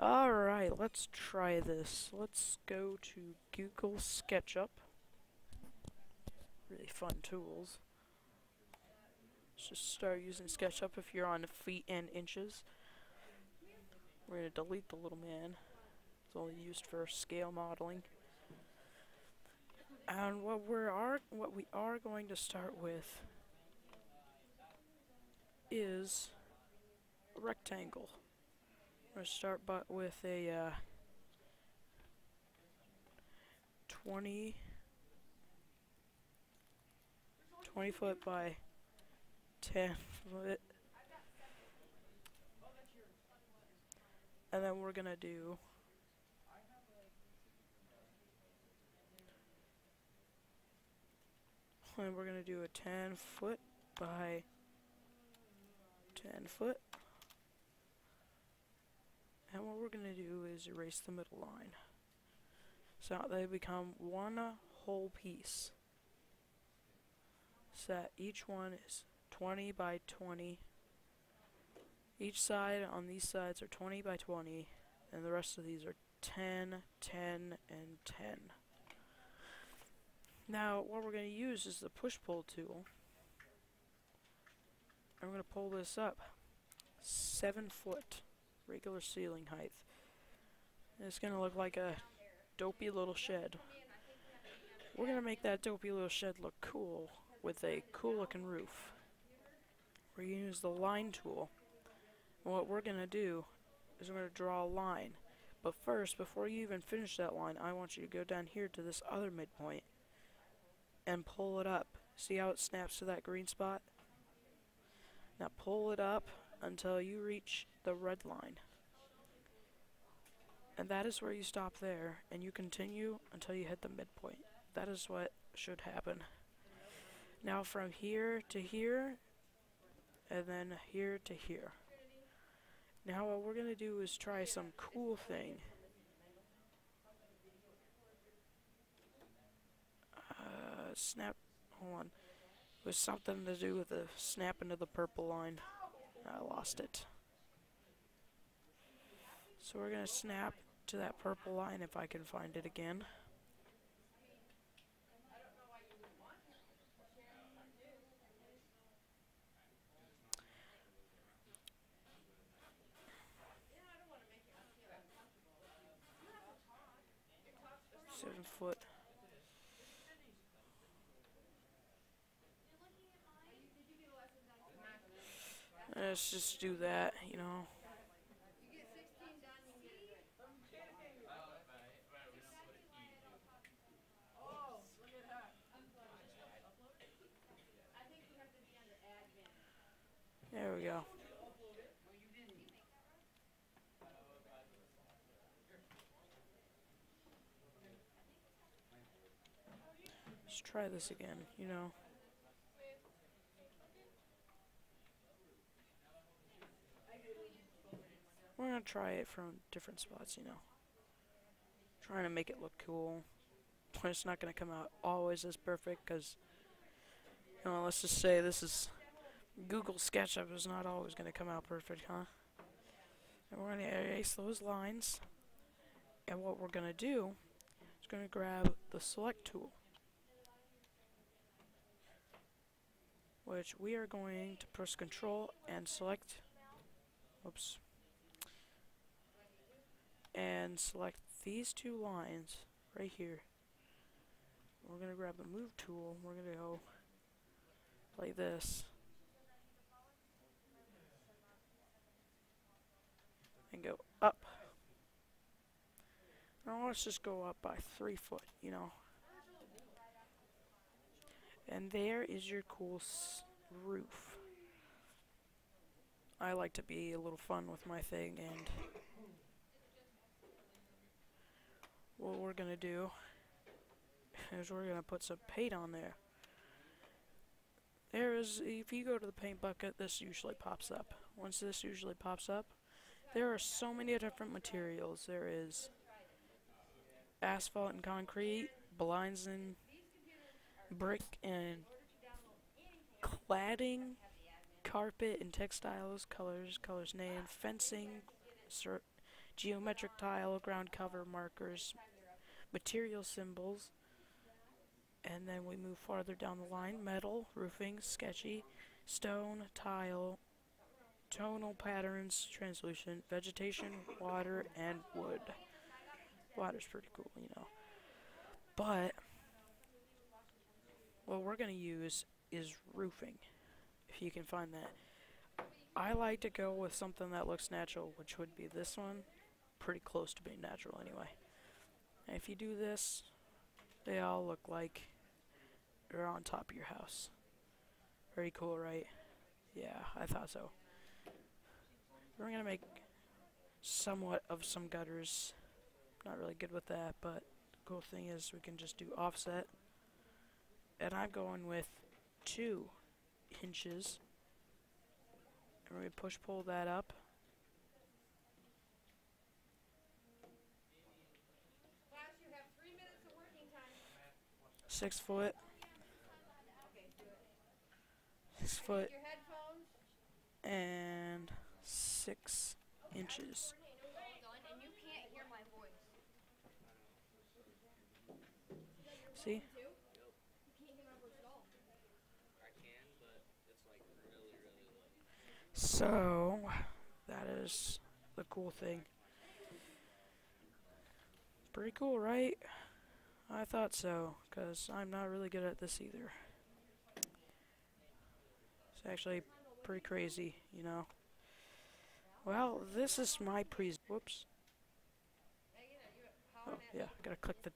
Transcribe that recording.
Alright, let's try this. Let's go to Google SketchUp. Really fun tools. Let's just start using SketchUp if you're on feet and inches. We're going to delete the little man. It's only used for scale modeling. And what we are what we are going to start with is a rectangle. We're gonna start but with a uh, 20 20 foot by 10 foot. And then we're gonna do and we're gonna do a 10 foot by 10 foot and what we're going to do is erase the middle line. So they become one whole piece. So that each one is 20 by 20. Each side on these sides are 20 by 20, and the rest of these are 10, 10, and 10. Now, what we're going to use is the push-pull tool. I'm going to pull this up. 7 foot regular ceiling height. And it's gonna look like a dopey little shed. We're gonna make that dopey little shed look cool with a cool looking roof. We're gonna use the line tool. And what we're gonna do is we're gonna draw a line. But first, before you even finish that line, I want you to go down here to this other midpoint and pull it up. See how it snaps to that green spot? Now pull it up until you reach the red line. And that is where you stop there, and you continue until you hit the midpoint. That is what should happen. Now from here to here, and then here to here. Now what we're going to do is try some cool thing. Uh, snap, hold on. It was something to do with the snap into the purple line. I lost it. So we're going to snap to that purple line if I can find it again. Seven foot. Let's just do that, you know. There we go. Let's try this again, you know. We're gonna try it from different spots, you know. Trying to make it look cool. It's not gonna come out always as perfect, because, you know, let's just say this is Google SketchUp is not always gonna come out perfect, huh? And we're gonna erase those lines. And what we're gonna do is gonna grab the select tool. Which we are going to press control and select oops and select these two lines right here. We're going to grab the move tool. We're going to go like this. And go up. Now let's just go up by three foot, you know. And there is your cool roof. I like to be a little fun with my thing and what we're gonna do is we're gonna put some paint on there. There is, if you go to the paint bucket, this usually pops up. Once this usually pops up, there are so many different materials. There is asphalt and concrete, blinds and brick and cladding, carpet and textiles, colors, colors name, fencing, geometric tile, ground cover markers, material symbols, and then we move farther down the line metal, roofing, sketchy, stone, tile, tonal patterns, translucent, vegetation, water, and wood. Water's pretty cool, you know. But what we're going to use is roofing, if you can find that. I like to go with something that looks natural, which would be this one. Pretty close to being natural, anyway. And if you do this, they all look like they're on top of your house. Very cool, right? Yeah, I thought so. We're gonna make somewhat of some gutters. Not really good with that, but the cool thing is we can just do offset. And I'm going with two inches. And we push pull that up. Six foot. Six foot and six inches. See? So, that is the cool thing. Pretty cool, right? I thought so, because I'm not really good at this either. It's actually pretty crazy, you know. Well, this is my pre. Whoops. Oh, yeah, gotta click the